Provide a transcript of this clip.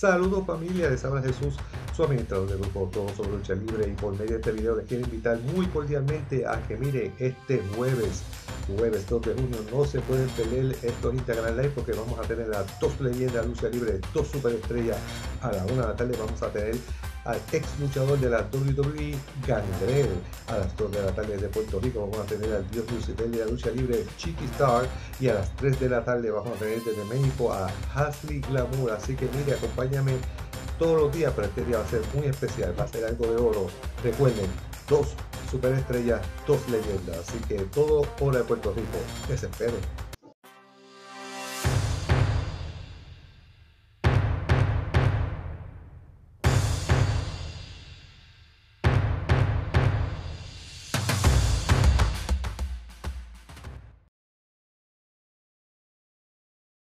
Saludos familia, les habla Jesús, su administrador del grupo Todo sobre Lucha Libre. Y por medio de este video les quiero invitar muy cordialmente a que miren este jueves, jueves 2 de junio, no se pueden perder estos Instagram Live porque vamos a tener a dos leyendas lucha libre, dos superestrellas. A la una de la tarde vamos a tener al ex luchador de la WWE, Gangrel. A las 2 de la tarde de Puerto Rico vamos a tener al dios musical de la lucha libre, Chiqui Star. Y a las 3 de la tarde vamos a tener desde México a Hasley Glamour. Así que mire, acompáñame todos los días, pero este día va a ser muy especial, va a ser algo de oro. Recuerden, dos superestrellas, dos leyendas. Así que todo hora de Puerto Rico. Les espero.